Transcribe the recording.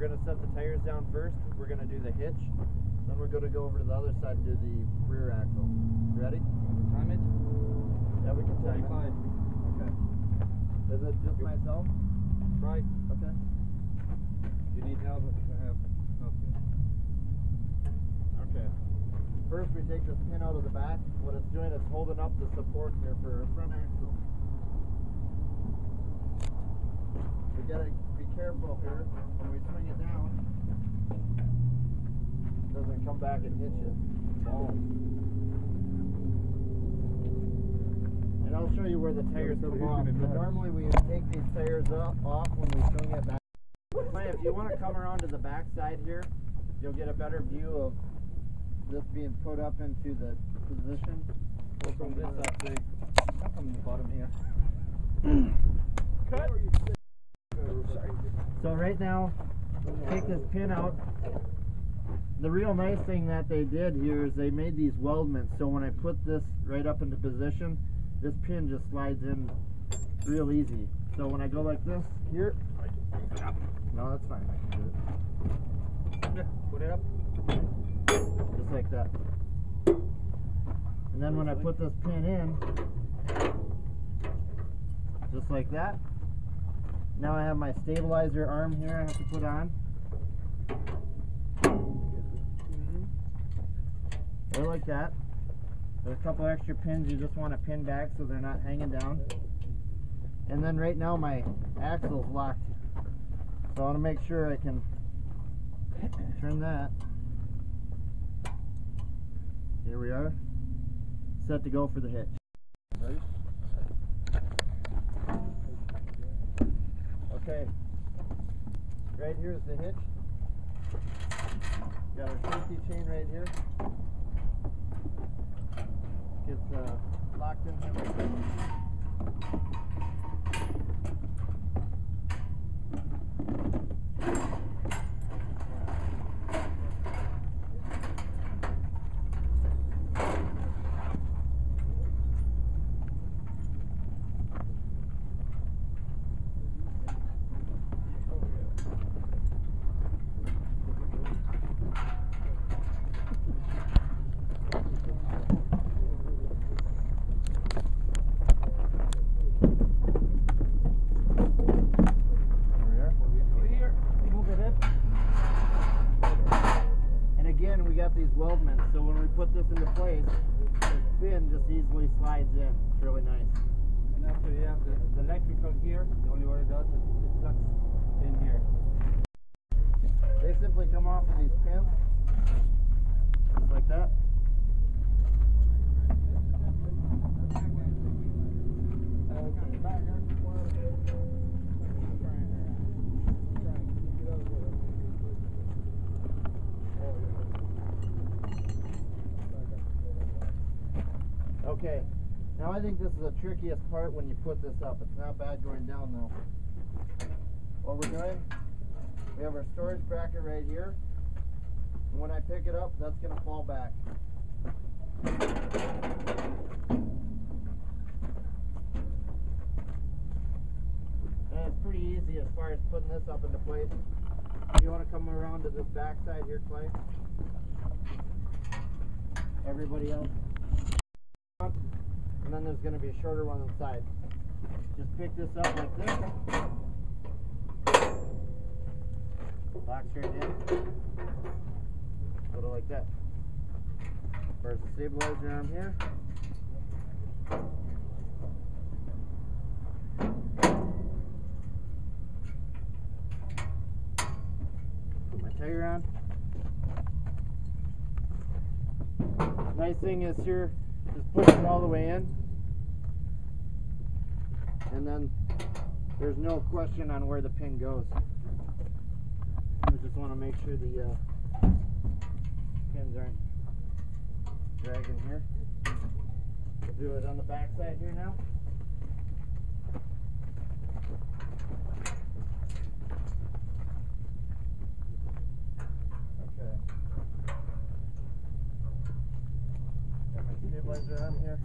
We're gonna set the tires down first. We're gonna do the hitch. Then we're gonna go over to the other side and do the rear axle. Ready? Time it? Yeah, we can time it. 45. Okay. Is it just myself? Right. Okay. You need help? I have help. Okay. First, we take this pin out of the back. What it's doing is holding up the support here for our front axle. We gotta be careful here when we swing it down. It doesn't come back and hit you. Oh. And I'll show you where the tires come off. normally we take these tires up, off when we swing it back. If you want to come around to the back side here, you'll get a better view of this being put up into the position. From this up, the, up from the bottom here. Cut. So right now, take this pin out. The real nice thing that they did here is they made these weldments. So when I put this right up into position, this pin just slides in real easy. So when I go like this here, no, that's fine. I can do it. Yeah, put it up. just like that. And then when I put this pin in, just like that, now I have my stabilizer arm here I have to put on. Mm-hmm. Or like that. There's a couple extra pins you just want to pin back so they're not hanging down. And then right now my axle's locked. So I want to make sure I can turn that. Here we are. Set to go for the hitch. Ready? Okay. Right here is the hitch. Got our safety chain right here. Gets uh, locked in here like this. There we are. Here, move it up. And again, we got these weldments, so when we put this into place, this pin just easily slides in. It's really nice. And after you have the, the electrical here, the only what it does is it plugs in here. They simply come off of these pins, just like that. Okay, now I think this is the trickiest part when you put this up. It's not bad going down though. What we're doing, we have our storage bracket right here. And when I pick it up, that's gonna fall back. And it's pretty easy as far as putting this up into place. You wanna come around to this back side here, Clay? Everybody else? And then there's gonna be a shorter one on the side. Just pick this up like this. Lock straight in. Put it like that. The stabilizer arm here? Put my tire on. Nice thing is here, just push it all the way in. And then there's no question on where the pin goes. We just want to make sure the uh, pins aren't dragging here. We'll do it on the back side here now. Okay. Got my stabilizer on here.